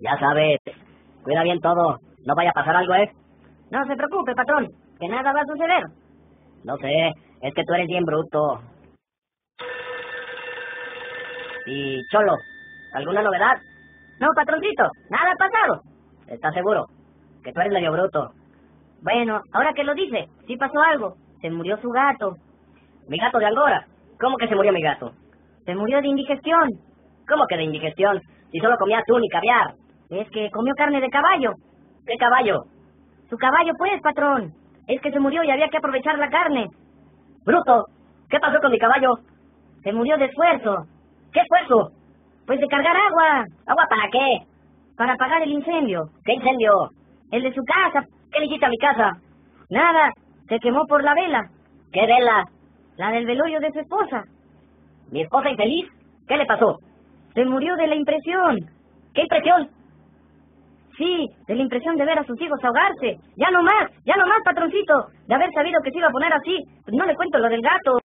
Ya sabes, cuida bien todo. No vaya a pasar algo, ¿eh? No se preocupe, patrón, que nada va a suceder. No sé, es que tú eres bien bruto. Y Cholo, ¿alguna novedad? No, patroncito, nada ha pasado. ¿Estás seguro? Que tú eres medio bruto. Bueno, ahora que lo dice, sí pasó algo. Se murió su gato. ¿Mi gato de Angora? ¿Cómo que se murió mi gato? Se murió de indigestión. ¿Cómo que de indigestión? Si solo comía atún y caviar. Es que comió carne de caballo. ¿Qué caballo? Su caballo, pues, patrón. Es que se murió y había que aprovechar la carne. ¡Bruto! ¿Qué pasó con mi caballo? Se murió de esfuerzo. ¿Qué esfuerzo? Pues de cargar agua. ¿Agua para qué? Para apagar el incendio. ¿Qué incendio? El de su casa. ¿Qué le hiciste a mi casa? Nada. Se quemó por la vela. ¿Qué vela? La del velorio de su esposa. ¿Mi esposa infeliz? ¿Qué le pasó? Se murió de la impresión. ¿Qué impresión? Sí, de la impresión de ver a sus hijos ahogarse. Ya no más, ya no más, patroncito. De haber sabido que se iba a poner así, pues no le cuento lo del gato.